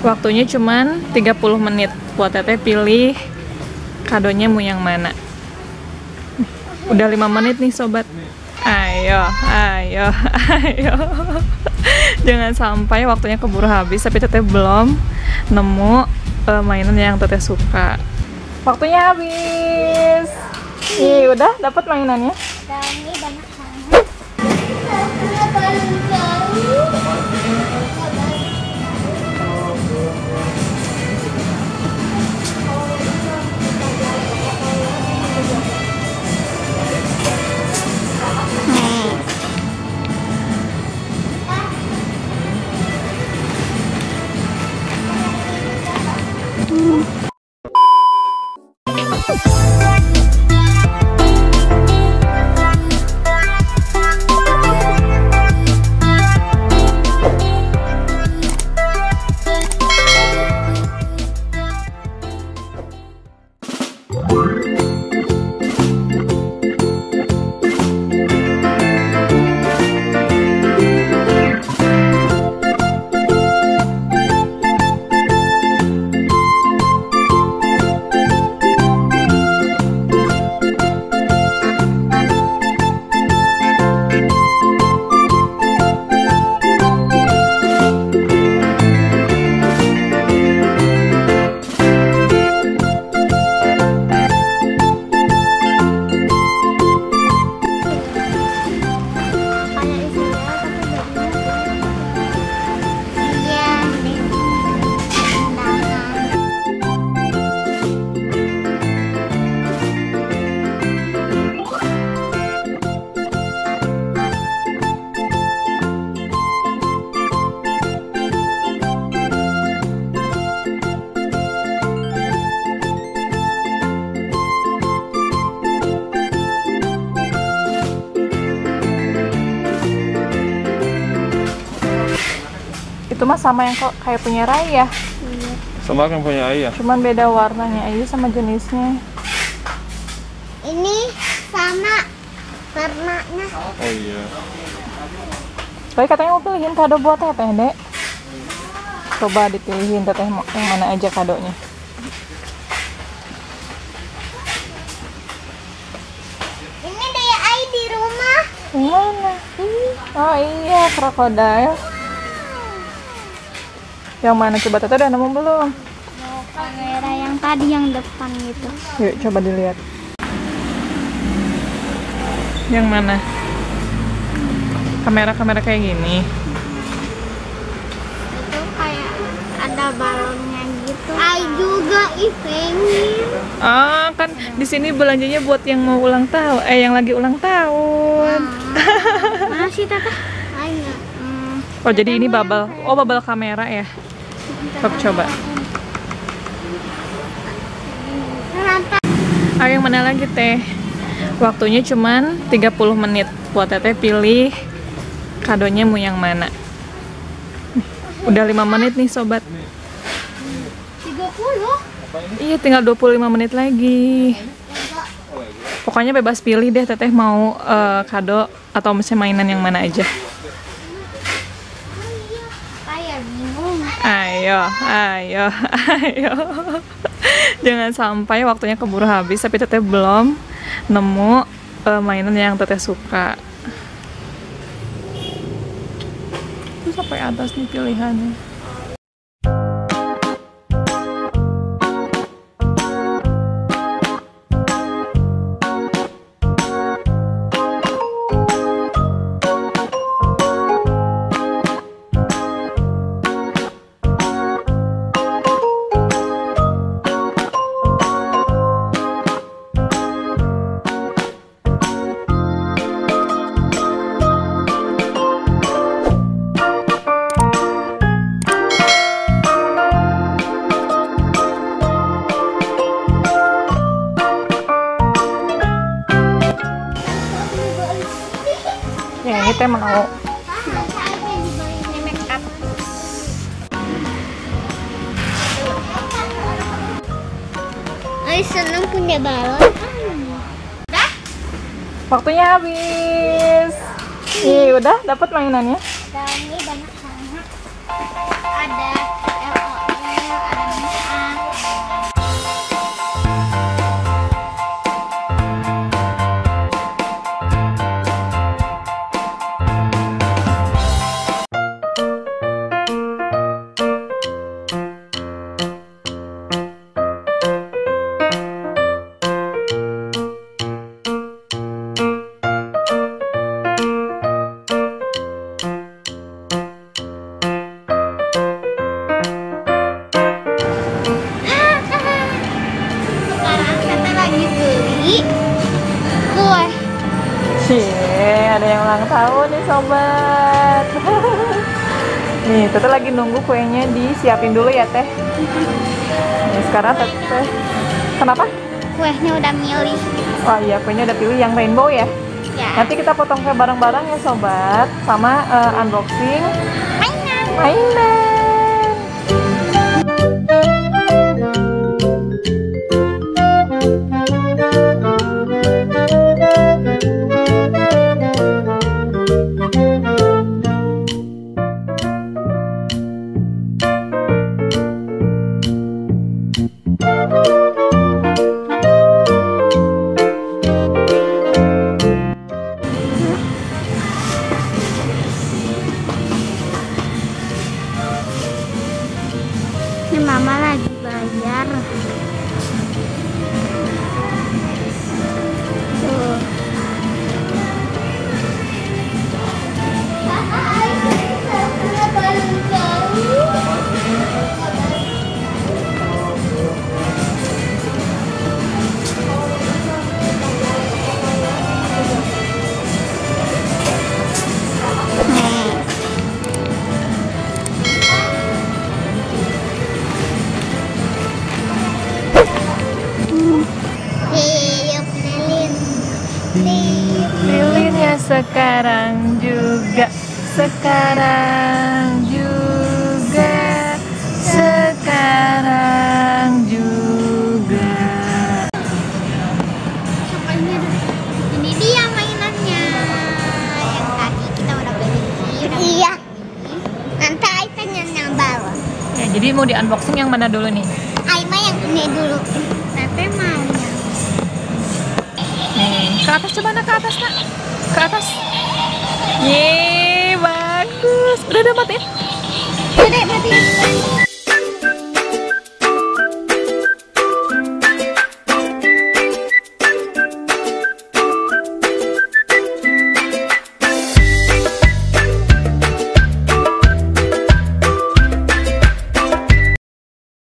Waktunya cuman 30 menit. Buat teteh pilih kadonya mau yang mana. Udah 5 menit nih sobat. Ayo, ayo, ayo. Jangan sampai waktunya keburu habis tapi teteh belum nemu eh, mainan yang teteh suka. Waktunya habis. Ih, udah dapat mainannya? Banyak banget. Kayak mah sama yang kok kayak punya Raya. Sama kan punya ayah. Cuman beda warnanya aja sama jenisnya. Ini sama warnanya. Oh iya. Tapi katanya mau pilihin kado buat teteh, Dek. Coba dipilihin teteh mau yang mana aja kadonya. Ini dia ai di rumah. Yang mana? Oh iya, krokodil. Yang mana coba teteh udah nemu belum? Kamera yang tadi yang depan gitu. Yuk coba dilihat. Yang mana? Kamera-kamera kayak gini. Itu kayak ada balonnya gitu. Ai juga pengen. Ah, kan di sini belanjanya buat yang mau ulang tahun, eh yang lagi ulang tahun. Mana sih tata? Hmm. Oh, jadi ini bubble. Oh, bubble kamera ya. Coba coba. Ayo yang mana lagi teh? Waktunya cuman 30 menit. Buat teteh pilih kadonya mau yang mana. Udah 5 menit nih sobat. 30. Iya, tinggal 25 menit lagi. Pokoknya bebas pilih deh teteh mau eh, kado atau misalnya mainan yang mana aja. Kayak bingung. Ayo, ayo, ayo. Jangan sampai waktunya keburu habis tapi teteh belum nemu eh, mainan yang teteh suka. Terus sampai atas nih pilihannya. Teh mau. Ai seneng punya balon. Waktunya habis. Ih, udah dapat mainannya. Dan ini banyak banget. Ada sobat. Nih, Tete lagi nunggu kuenya disiapin dulu ya, Teh. Nih, sekarang Tete Kenapa? Kuehnya udah milih. Oh iya, kuenya udah pilih yang rainbow ya. Ya. Nanti kita potong kue bareng-bareng ya, sobat. Sama eh, unboxing Mainan. mainan. Mama lagi belajar. Sekarang juga, sekarang juga, sekarang juga. Ini dia mainannya. Yang tadi kita udah beli. Udah iya. Nanti Aisyah yang bawa. Ya, jadi mau di unboxing yang mana dulu nih? Aima yang ini dulu. Tete mau yang Nih, ke atas coba nak ke atas nak, ke atas. Yeay, bagus. Udah dapat ya? Udah berarti